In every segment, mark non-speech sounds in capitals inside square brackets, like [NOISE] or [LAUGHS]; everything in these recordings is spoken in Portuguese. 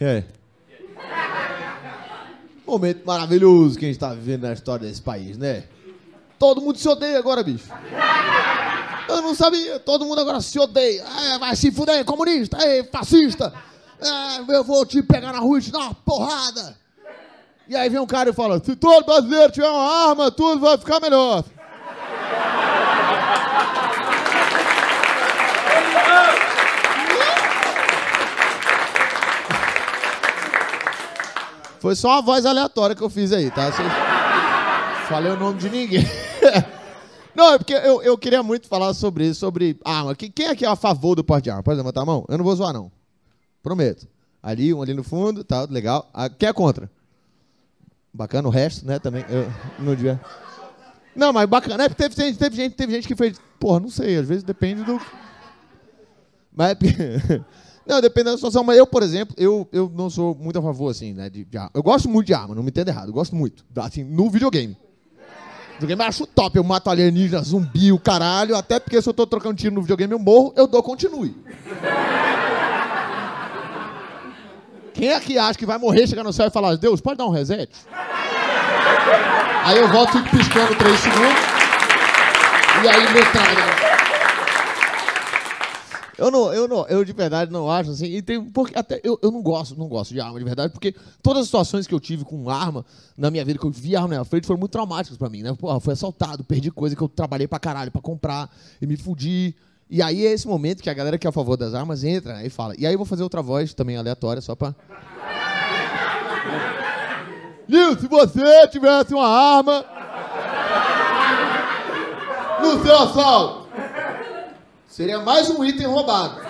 Aí? Momento maravilhoso que a gente tá vivendo na história desse país, né? Todo mundo se odeia agora, bicho. Eu não sabia, todo mundo agora se odeia. É, vai se fuder, comunista, é, fascista. É, eu vou te pegar na rua e te dar uma porrada. E aí vem um cara e fala: se todo brasileiro tiver uma arma, tudo vai ficar melhor. Foi só uma voz aleatória que eu fiz aí, tá? Vocês... Falei o nome de ninguém. [LAUGHS] Não, é porque eu, eu queria muito falar sobre isso, sobre arma. Quem aqui é a favor do porte de arma? Pode levantar a mão? Eu não vou zoar, não. Prometo. Ali, um ali no fundo, tá, legal. Ah, quem é contra? Bacana o resto, né, também. Eu não devia... Não, mas bacana. É porque teve, teve, gente, teve gente que fez... Porra, não sei, às vezes depende do... Mas... [LAUGHS] Não, depende da situação. Mas eu, por exemplo, eu, eu não sou muito a favor, assim, né, de, de. Eu gosto muito de arma, não me entenda errado. Eu gosto muito. Assim, no videogame. Videogame eu acho top. Eu mato alienígena, zumbi, o caralho. Até porque se eu tô trocando tiro no videogame, eu morro, eu dou continue. Quem é que acha que vai morrer, chegar no céu e falar, Deus, pode dar um reset? Aí eu volto fico piscando três segundos. E aí metralha. Eu não, eu não, eu de verdade não acho assim. E tem, porque até eu, eu não gosto, não gosto de arma de verdade, porque todas as situações que eu tive com arma na minha vida, que eu vi arma na minha frente, foram muito traumáticas para mim, né? Porra, fui assaltado, perdi coisa que eu trabalhei pra caralho pra comprar e me fudi. E aí é esse momento que a galera que é a favor das armas entra né, e fala. E aí eu vou fazer outra voz também aleatória, só pra. Nil, se você tivesse uma arma no seu assalto, seria mais um item roubado.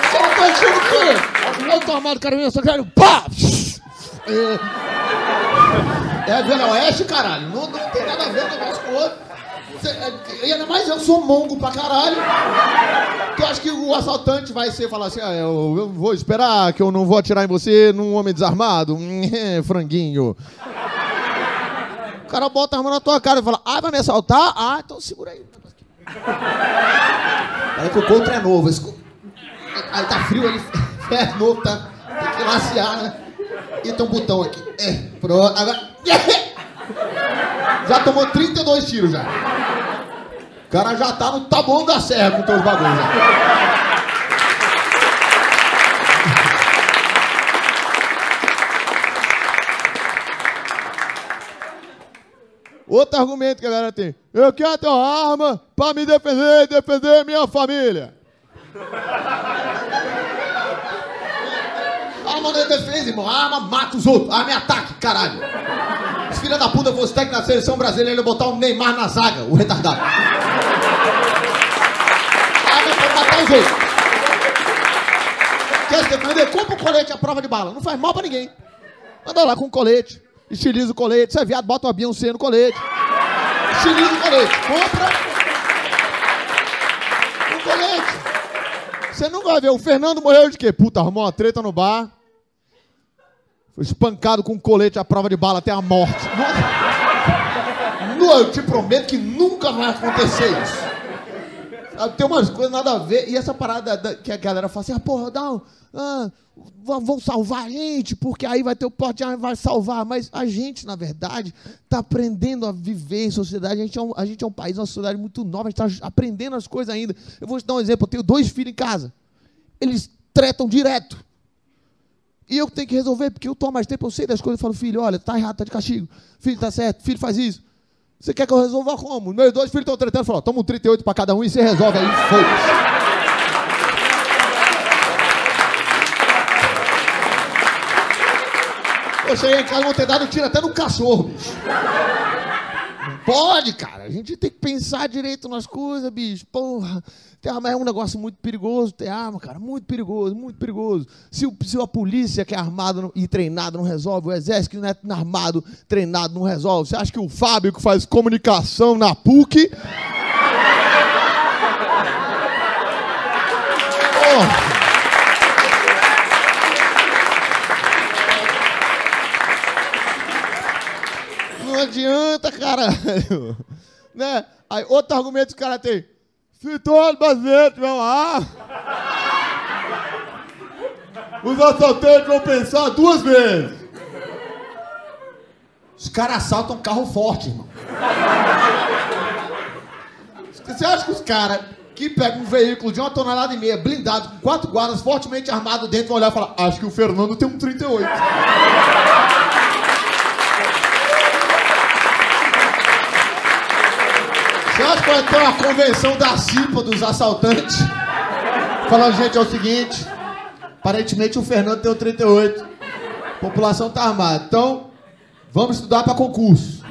Você não tá achando que eu tô armado, cara, eu só quero. Pá! É, é a Vila Oeste, caralho. Não, não tem nada a ver um negócio com o outro. E ainda mais eu sou mongo pra caralho. Eu acho que o assaltante vai ser falar assim: ah, eu, eu, vou esperar que eu não vou atirar em você num homem desarmado. [LAUGHS] franguinho. Cara bota a arma na tua cara e fala: ah, vai me assaltar? Ah, então segura aí. Aí que o contra é novo. Aí tá frio, ele [LAUGHS] é novo, tá? Tem que lacear, né? E tem um botão aqui. É, pronto. Agora. [LAUGHS] Já tomou 32 tiros já. O cara já tá no tabuão da serra com teus bagulhos. Já. Outro argumento que a galera tem. Eu quero ter uma arma para me defender e defender minha família. [LAUGHS] Arma não é defesa, irmão. Arma mata os outros. Arma é ataque, caralho. Se filha da puta fosse técnico na seleção brasileira, ele ia botar o Neymar na zaga, o retardado. Arma é pra matar os outros. Quer se defender? Compra o colete à prova de bala. Não faz mal pra ninguém. Anda lá com o colete. Estiliza o colete. Você é viado, bota uma Beyoncé no colete. Estiliza o colete. Compra. O colete. Você não vai ver. O Fernando morreu de quê? Puta, arrumou uma treta no bar. Foi espancado com um colete à prova de bala até a morte. Não, eu te prometo que nunca vai acontecer isso. Tem umas coisas nada a ver. E essa parada da, que a galera fala assim, ah, porra, ah, vão salvar a gente, porque aí vai ter o porte de vai salvar. Mas a gente, na verdade, está aprendendo a viver em sociedade. A gente, é um, a gente é um país, uma sociedade muito nova, a gente está aprendendo as coisas ainda. Eu vou te dar um exemplo, eu tenho dois filhos em casa. Eles tretam direto. E eu tenho que resolver, porque eu há mais tempo, eu sei das coisas. Eu falo, filho, olha, tá errado, tá de castigo. Filho, tá certo, filho, faz isso. Você quer que eu resolva como? Meus dois filhos estão tretando, falam, toma um 38 para cada um e você resolve aí, foda-se. Eu cheguei em casa, vou ter dado tiro até no cachorro, bicho. Pode, cara. A gente tem que pensar direito nas coisas, bicho. Porra, ter arma é um negócio muito perigoso. Ter arma, cara, muito perigoso, muito perigoso. Se, o, se a polícia que é armado e treinado não resolve, o exército que não é armado, treinado não resolve. Você acha que o Fábio que faz comunicação na PUC. [LAUGHS] Porra. Não adianta, caralho. Né? Aí outro argumento que o cara tem. Se todo brasileiro tiver uma arma, os assaltantes vão pensar duas vezes. Os caras assaltam carro forte, irmão. Você acha que os caras que pegam um veículo de uma tonelada e meia, blindado, com quatro guardas fortemente armados dentro, vão olhar e falar: Acho que o Fernando tem um 38. Você acha que vai ter uma convenção da CIPA dos assaltantes? Falando, gente, é o seguinte. Aparentemente o Fernando tem um 38. A população tá armada. Então, vamos estudar para concurso.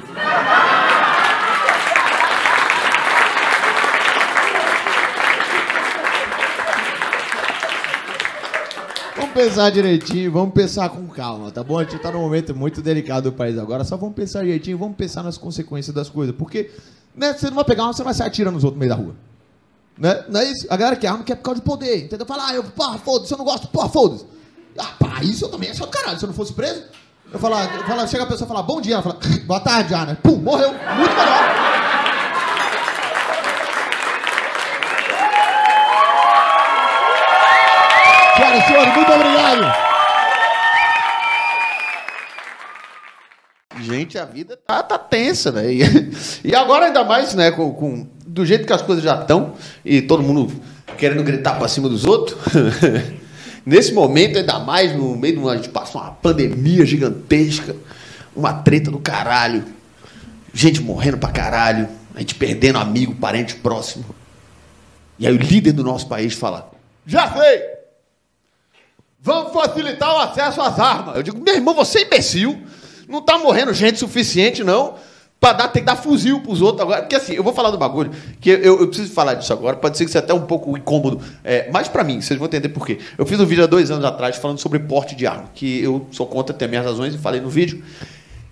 Vamos pensar direitinho, vamos pensar com calma, tá bom? A gente tá num momento muito delicado do país agora, só vamos pensar direitinho, vamos pensar nas consequências das coisas, porque né, você não vai pegar uma, você vai sair atirando nos outros no meio da rua. Né? Não é isso? A galera que arma quer por causa de poder, entendeu? Fala, ah, eu, porra, foda-se, eu não gosto, porra, foda-se. Ah, pá, isso eu também é só do caralho, se eu não fosse preso. Eu falar, eu falar, chega a pessoa e fala, bom dia, ela fala, boa tarde, né? Pum, morreu, muito melhor. Senhoras e senhores, muito obrigado. Gente, a vida tá, tá tensa, né? E, e agora ainda mais, né, com, com- do jeito que as coisas já estão, e todo mundo querendo gritar pra cima dos outros. [LAUGHS] Nesse momento, ainda mais, no meio de uma. A gente uma pandemia gigantesca, uma treta do caralho, gente morrendo pra caralho, a gente perdendo amigo, parente próximo. E aí o líder do nosso país fala: Já sei! Vamos facilitar o acesso às armas. Eu digo, meu irmão, você é imbecil. Não tá morrendo gente suficiente, não. Pra dar, ter que dar fuzil pros outros agora. Porque assim, eu vou falar do bagulho, que eu, eu preciso falar disso agora. Pode ser que seja até um pouco incômodo. É, mas pra mim, vocês vão entender por quê. Eu fiz um vídeo há dois anos atrás falando sobre porte de arma. Que eu sou contra, ter minhas razões e falei no vídeo.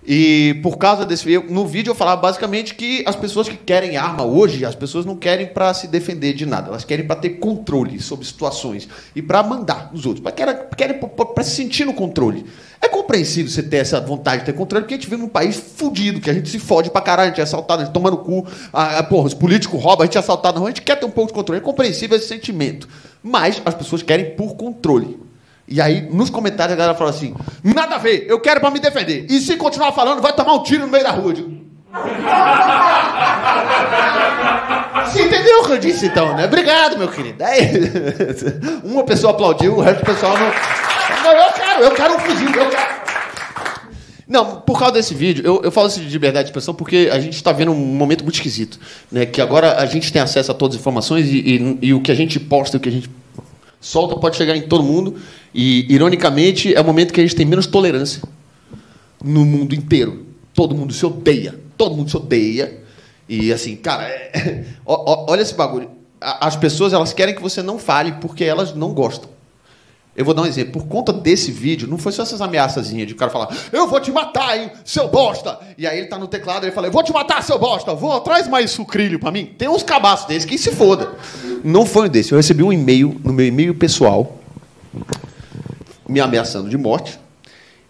E por causa desse eu- no vídeo eu falava basicamente que as pessoas que querem arma hoje, as pessoas não querem para se defender de nada, elas querem para ter controle sobre situações e para mandar nos outros, pra querem para se sentir no controle. É compreensível você ter essa vontade de ter controle, porque a gente vive num país fudido, que a gente se fode pra caralho, a gente é assaltado, a gente toma no cu, a, a- porra, os políticos roubam, a gente é assaltado na rua, a gente quer ter um pouco de controle. É compreensível esse sentimento. Mas as pessoas querem por controle. E aí, nos comentários, a galera fala assim: nada a ver, eu quero pra me defender. E se continuar falando, vai tomar um tiro no meio da rua. Você entendeu o que eu disse então, né? Obrigado, meu querido. Aí, [LAUGHS] uma pessoa aplaudiu, o resto do pessoal não. Não, eu quero, eu quero um fuzil, eu quero. Não, por causa desse vídeo, eu, eu falo isso de liberdade de expressão porque a gente está vendo um momento muito esquisito. Né? Que agora a gente tem acesso a todas as informações e, e- e o que a gente posta, o que a gente solta pode chegar em todo mundo. E, ironicamente, é o momento que a gente tem menos tolerância no mundo inteiro. Todo mundo se odeia. Todo mundo se odeia. E assim, cara, é- [LAUGHS] olha esse bagulho. As pessoas elas querem que você não fale porque elas não gostam. Eu vou dar um exemplo. Por conta desse vídeo, não foi só essas ameaçazinhas de o cara falar, eu vou te matar, hein, seu bosta. E aí ele tá no teclado e ele fala, eu vou te matar, seu bosta. Vou, traz mais sucrilho pra mim. Tem uns cabaços desses, que se foda. Não foi um desse. Eu recebi um e-mail no meu e-mail pessoal me ameaçando de morte.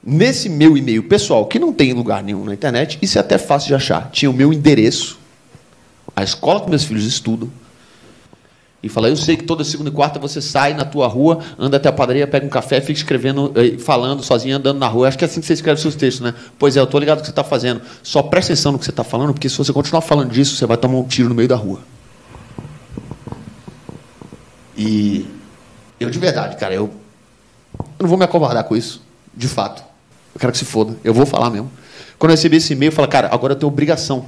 Nesse meu e-mail pessoal, que não tem em lugar nenhum na internet, isso é até fácil de achar. Tinha o meu endereço, a escola que meus filhos estudam, e fala: Eu sei que toda segunda e quarta você sai na tua rua, anda até a padaria, pega um café, fica escrevendo, eh, falando sozinho, andando na rua. Acho que é assim que você escreve seus textos, né? Pois é, eu tô ligado no que você está fazendo. Só presta atenção no que você está falando, porque se você continuar falando disso, você vai tomar um tiro no meio da rua. E eu, de verdade, cara, eu, eu não vou me acovardar com isso, de fato. Eu quero que se foda. Eu vou falar mesmo. Quando eu recebi esse e-mail, eu falei, cara, agora eu tenho obrigação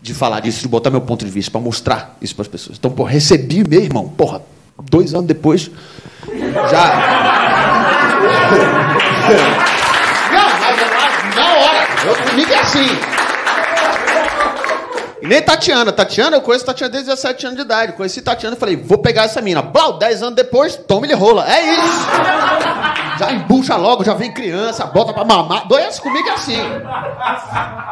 de falar disso, de botar meu ponto de vista, para mostrar isso para as pessoas. Então, pô, recebi meu irmão, porra, dois anos depois, já. [LAUGHS] Não, mas mas na hora, eu, comigo é assim. E nem Tatiana. Tatiana, eu conheço Tatiana desde 17 anos de idade. Conheci Tatiana e falei, vou pegar essa mina. Blau, 10 anos depois, toma ele rola. É isso. Já embucha logo, já vem criança, bota pra mamar. Dois comigo é assim.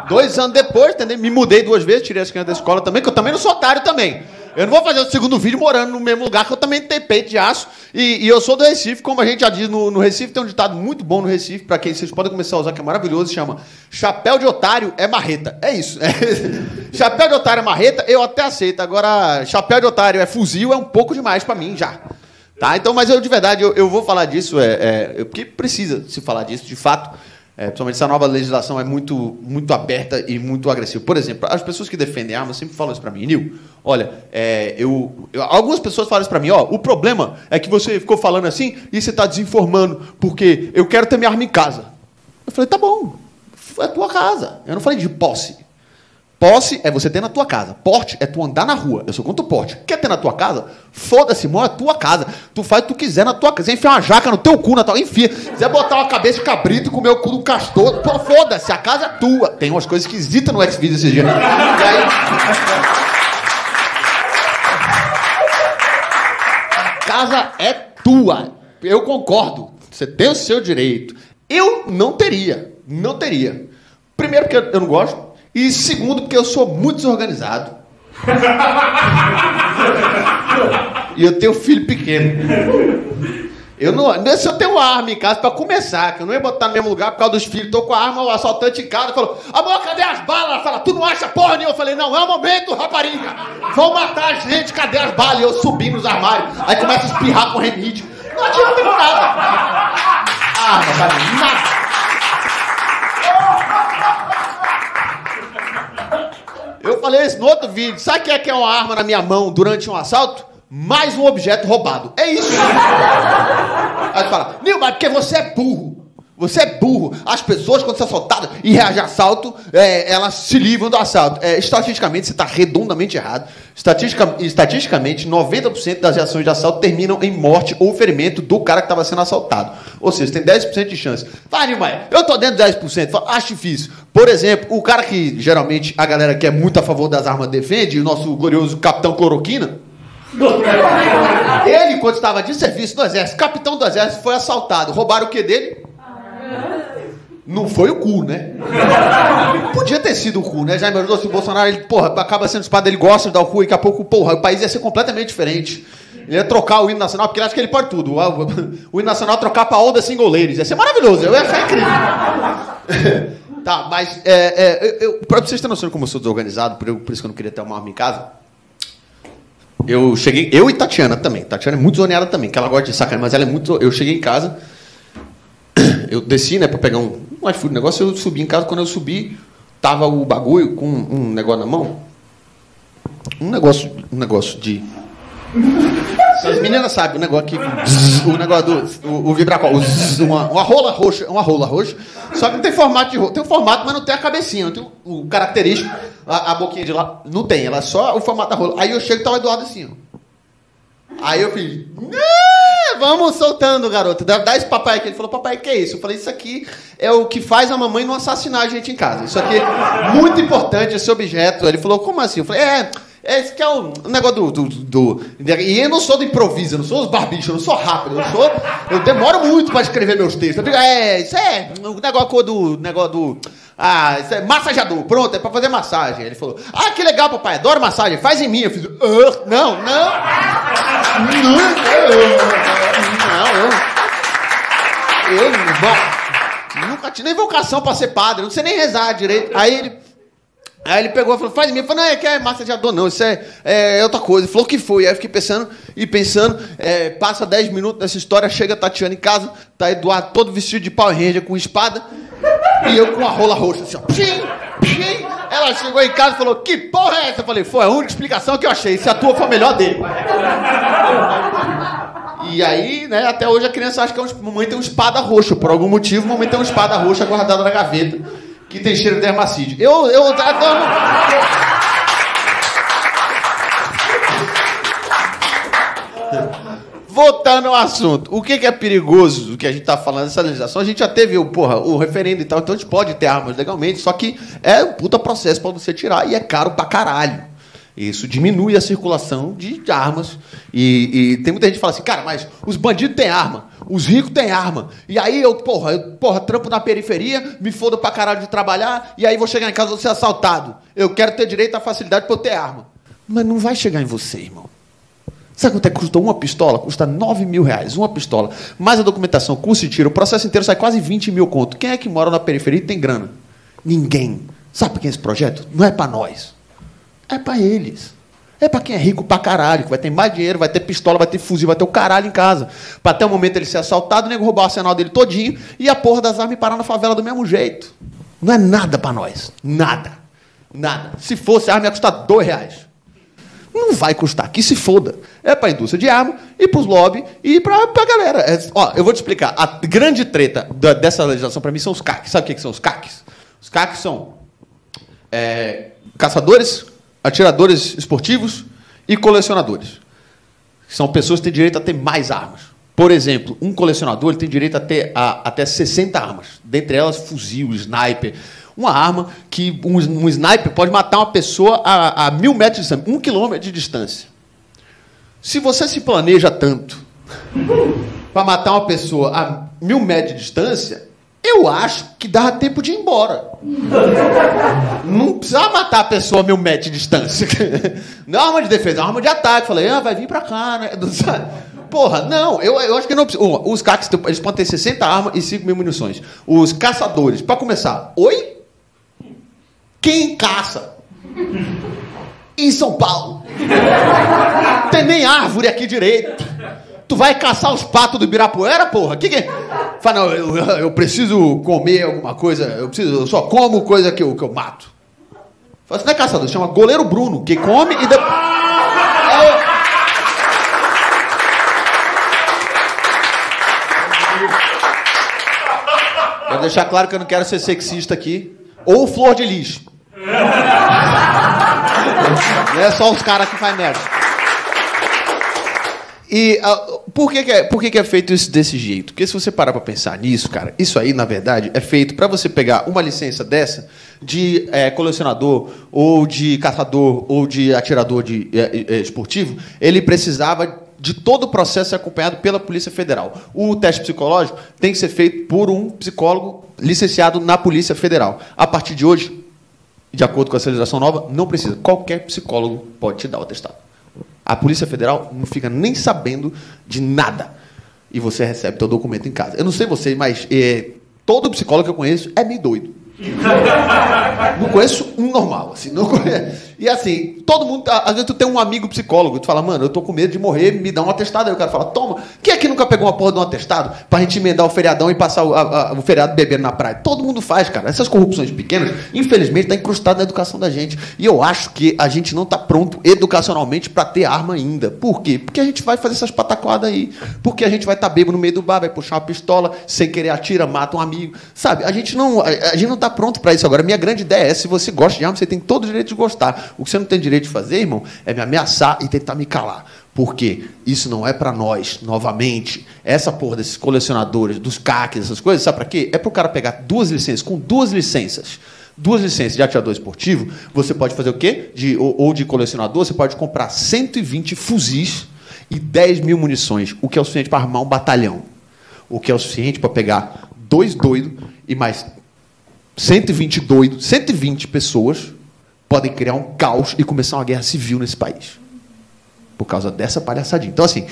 Dois anos depois, entendeu? Me mudei duas vezes, tirei as crianças da escola também, que eu também não sou otário também. Eu não vou fazer o segundo vídeo morando no mesmo lugar que eu também tenho peito de aço. E, e eu sou do Recife, como a gente já diz no, no Recife, tem um ditado muito bom no Recife, para quem vocês podem começar a usar, que é maravilhoso, chama Chapéu de otário é marreta. É isso. É. [LAUGHS] chapéu de otário é marreta, eu até aceito. Agora, chapéu de otário é fuzil, é um pouco demais para mim já. Tá? Então, mas eu de verdade, eu, eu vou falar disso, é, é, porque precisa se falar disso, de fato. É, principalmente essa nova legislação é muito, muito aberta e muito agressiva. Por exemplo, as pessoas que defendem armas sempre falam isso para mim. Nil, olha, é, eu, eu, algumas pessoas falam isso para mim. Ó, o problema é que você ficou falando assim e você está desinformando, porque eu quero ter minha arma em casa. Eu falei, tá bom, é tua casa. Eu não falei de posse. Posse é você ter na tua casa. Porte é tu andar na rua. Eu sou contra o porte. Quer ter na tua casa? Foda-se, mora é tua casa. Tu faz o que tu quiser na tua casa. Enfia uma jaca no teu cu, na tua. Enfia. Se quiser botar uma cabeça de cabrito e comer o cu do castor, pô, foda-se, a casa é tua. Tem umas coisas esquisitas no Xvideos esses dias. Aí. casa é tua. Eu concordo. Você tem o seu direito. Eu não teria. Não teria. Primeiro, porque eu não gosto. E segundo, porque eu sou muito desorganizado. e eu tenho filho pequeno. Eu não, se eu tenho uma arma em casa para começar, que eu não ia botar no mesmo lugar por causa dos filhos, tô com a arma, o assaltante em casa falou: Amor, cadê as balas? Ela fala: Tu não acha porra nenhuma? Eu falei: Não, é o momento, rapariga. Vão matar a gente, cadê as balas? E eu subi nos armários, aí começa a espirrar com remédio. Não adianta nada. Arma, sabe? Nada. Eu falei isso no outro vídeo. Sabe o que é que é uma arma na minha mão durante um assalto? Mais um objeto roubado. É isso. Aí tu fala, Nilmar, porque você é burro. Você é burro. As pessoas, quando são assaltadas e reagem a assalto, é, elas se livram do assalto. É, estatisticamente, você está redondamente errado. Estatistica, estatisticamente, 90% das reações de assalto terminam em morte ou ferimento do cara que estava sendo assaltado. Ou seja, tem 10% de chance. Vai, Nilmar, eu tô dentro de 10%. Acho difícil. Por exemplo, o cara que geralmente a galera que é muito a favor das armas defende, o nosso glorioso capitão Cloroquina. [LAUGHS] Ele, quando estava de serviço no exército, capitão do exército, foi assaltado. Roubaram o que dele? Não foi o cu, né? Podia ter sido o cu, né? Já imaginou se o Bolsonaro, ele, porra, acaba sendo espada, ele gosta de dar o cu e daqui a pouco, porra, o país ia ser completamente diferente. Ele ia trocar o hino nacional, porque ele acha que ele pode tudo. O, hino nacional trocar pra Onda Single Ladies. Ia ser maravilhoso, eu ia achar incrível. [LAUGHS] tá, mas é, é, eu, pra vocês terem noção de como eu sou desorganizado, por, eu, por isso que eu não queria ter uma arma em casa, eu cheguei, eu e Tatiana também. Tatiana é muito zoneada também, que ela gosta de sacanagem, mas ela é muito. Eu cheguei em casa, eu desci, né, pra pegar um, um negócio, eu subi em casa, quando eu subi, tava o bagulho com um negócio na mão. Um negócio, um negócio de. As meninas sabem o negócio aqui, o negócio do o, o vibracol, uma, uma rola roxa, uma rola roxa, só que não tem formato de rola, tem o formato, mas não tem a cabecinha, não tem o, o característico, a, a, boquinha de lá, não tem, ela é só o formato da rola. Aí eu chego e tá o Eduardo assim, ó. Aí eu fiz, vamos soltando, garoto. Dá esse papai aqui. Ele falou, papai, o que é isso? Eu falei, isso aqui é o que faz a mamãe não assassinar a gente em casa. Isso aqui é muito importante, esse objeto. Ele falou, como assim? Eu falei, é. Esse que é o negócio do, do, do, E eu não sou do improviso, eu não sou os barbichos, eu não sou rápido, eu sou. Eu demoro muito para escrever meus textos. Eu digo, é, isso é o negócio do. negócio do. Ah, isso é massageador, pronto, é para fazer massagem. Ele falou, ah, que legal, papai, adoro massagem, faz em mim. Eu fiz, uh, não, não. Não, não, bom, nunca tive nem vocação para ser padre, não sei nem rezar direito. Aí ele. Aí ele pegou e falou, faz mim. Eu falei, não, é que é massageador, não, isso é, é, outra coisa. Ele falou que foi. Aí eu fiquei pensando e pensando, é, passa 10 minutos dessa história, chega a Tatiana em casa, tá Eduardo todo vestido de Power Ranger com espada, e eu com a rola roxa, assim, ó. Pshim, pshim. Ela chegou em casa e falou, que porra é essa? Eu falei, foi a única explicação que eu achei. Se a tua foi a melhor dele. E aí, né, até hoje a criança acha que a é mamãe tem uma espada roxa. Por algum motivo, mamãe tem uma espada roxa guardada na gaveta que tem cheiro de dermacídio. Eu, eu, eu, Voltando ao assunto, o que, que é perigoso do que a gente está falando dessa legislação? A gente já teve o, porra, o referendo e tal, então a gente pode ter armas legalmente, só que é um puta processo para você tirar e é caro pra caralho. Isso diminui a circulação de armas. E, e, tem muita gente que fala assim, cara, mas os bandidos têm arma, os ricos têm arma. E aí eu, porra, eu, porra, trampo na periferia, me fodo pra caralho de trabalhar, e aí vou chegar em casa e vou ser assaltado. Eu quero ter direito à facilidade pra eu ter arma. Mas não vai chegar em você, irmão. Sabe quanto é que custa uma pistola? Custa 9 mil reais, uma pistola. Mais a documentação, custo e tiro, o processo inteiro sai quase 20 mil conto. Quem é que mora na periferia e tem grana? Ninguém. Sabe para quem é esse projeto? Não é para nós. É para eles. É para quem é rico pra caralho, que vai ter mais dinheiro, vai ter pistola, vai ter fuzil, vai ter o caralho em casa. Para até o momento ele ser assaltado, o nego roubar o arsenal dele todinho e a porra das armas parar na favela do mesmo jeito. Não é nada para nós. Nada. Nada. Se fosse, a arma ia custar dois reais. Não vai custar, que se foda. É para a indústria de arma e para os lobby e para a galera. É, ó, eu vou te explicar. A grande treta da, dessa legislação para mim são os CACs. Sabe o que, que são os CACs? Os CACs são é, caçadores, atiradores esportivos e colecionadores. São pessoas que têm direito a ter mais armas. Por exemplo, um colecionador tem direito a ter a, até 60 armas, dentre elas fuzil, sniper. Uma arma que um, um sniper pode matar uma pessoa a, a mil metros de distância, um quilômetro de distância. Se você se planeja tanto [LAUGHS] para matar uma pessoa a mil metros de distância, eu acho que dava tempo de ir embora. Não precisava matar a pessoa a mil metros de distância. [LAUGHS] Não é arma de defesa, é arma de ataque. Falei, ah, vai vir pra cá, né? Porra, não, eu, eu acho que não precisa. Os CACs, eles podem ter 60 armas e 5 mil munições. Os caçadores, para começar, oi? Quem caça? Em São Paulo. Tem nem árvore aqui direito. Tu vai caçar os patos do Ibirapuera, porra? Que que... Fala, não, eu, eu, preciso comer alguma coisa, eu preciso, eu só como coisa que eu, que eu mato. Fala assim, não é caçador, chama goleiro Bruno, que come e depois. Vou deixar claro que eu não quero ser sexista aqui. Ou flor de lixo. Não é só os caras que fazem merda. E uh, por, que, que, é, por que, que é feito isso desse jeito? Porque se você parar para pensar nisso, cara, isso aí, na verdade, é feito para você pegar uma licença dessa de é, colecionador, ou de caçador, ou de atirador de, é, é, esportivo, ele precisava de todo o processo acompanhado pela Polícia Federal. O teste psicológico tem que ser feito por um psicólogo licenciado na Polícia Federal. A partir de hoje, de acordo com a legislação nova, não precisa. Qualquer psicólogo pode te dar o atestado. A Polícia Federal não fica nem sabendo de nada. E você recebe teu documento em casa. Eu não sei você, mas é, todo psicólogo que eu conheço é meio doido. [LAUGHS] não conheço um normal, assim. Não conheço. E assim, todo mundo. Às vezes tu tem um amigo psicólogo, tu fala, mano, eu tô com medo de morrer, me dá um atestado. Aí o cara fala, toma. Quem é que nunca pegou uma porra de um atestado pra gente emendar o feriadão e passar o, a, a, o feriado bebendo na praia? Todo mundo faz, cara. Essas corrupções pequenas, infelizmente, tá incrustado na educação da gente. E eu acho que a gente não tá pronto educacionalmente para ter arma ainda. Por quê? Porque a gente vai fazer essas pataquadas aí. Porque a gente vai estar tá bebo no meio do bar, vai puxar uma pistola, sem querer atira, mata um amigo. Sabe? A gente não, a, a gente não tá pronto para isso agora. Minha grande ideia é, se você gosta de arma, você tem todo o direito de gostar. O que você não tem direito de fazer, irmão, é me ameaçar e tentar me calar. Porque isso não é para nós, novamente. Essa porra desses colecionadores, dos CACs, essas coisas, sabe para quê? É para o cara pegar duas licenças, com duas licenças, duas licenças de atirador esportivo, você pode fazer o quê? De, ou, ou de colecionador, você pode comprar 120 fuzis e 10 mil munições, o que é o suficiente para armar um batalhão. O que é o suficiente para pegar dois doidos e mais 120 doidos, 120 pessoas podem criar um caos e começar uma guerra civil nesse país. Por causa dessa palhaçadinha. Então, assim,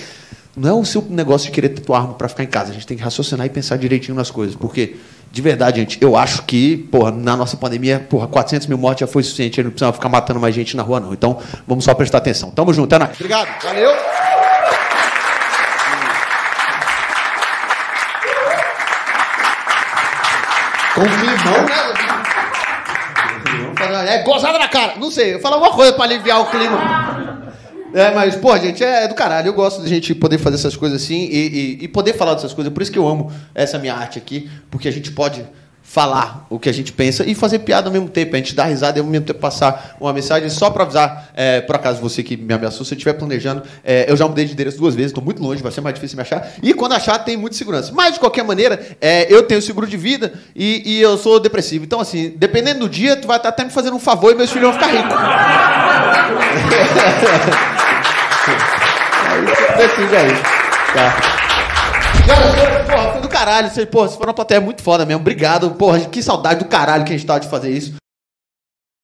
não é o seu negócio de querer ter tua arma para ficar em casa. A gente tem que raciocinar e pensar direitinho nas coisas. Porque, de verdade, gente, eu acho que, porra, na nossa pandemia, porra, 400 mil mortes já foi suficiente. Gente não precisa ficar matando mais gente na rua, não. Então, vamos só prestar atenção. Tamo junto, é nóis. Obrigado. Valeu. Climão, né? É gozada na cara. Não sei, eu falo alguma coisa pra aliviar o clima. É, mas, pô, gente, é do caralho. Eu gosto de gente poder fazer essas coisas assim e, e, e poder falar dessas coisas. Por isso que eu amo essa minha arte aqui, porque a gente pode falar o que a gente pensa e fazer piada ao mesmo tempo. A gente dá risada e ao mesmo tempo passar uma mensagem. Só para avisar, é, por acaso você que me ameaçou, se estiver planejando, é, eu já mudei de endereço duas vezes, estou muito longe, vai ser mais difícil me achar. E quando achar, tem muita segurança. Mas, de qualquer maneira, é, eu tenho seguro de vida e, e, eu sou depressivo. Então, assim, dependendo do dia, tu vai estar até me fazendo um favor e meus filhos vão ficar ricos. [LAUGHS] [LAUGHS] decide aí. Tá. Porra, foi do caralho. Vocês, porra, vocês foram uma plateia muito foda mesmo. Obrigado. Porra, que saudade do caralho que a gente tava de fazer isso.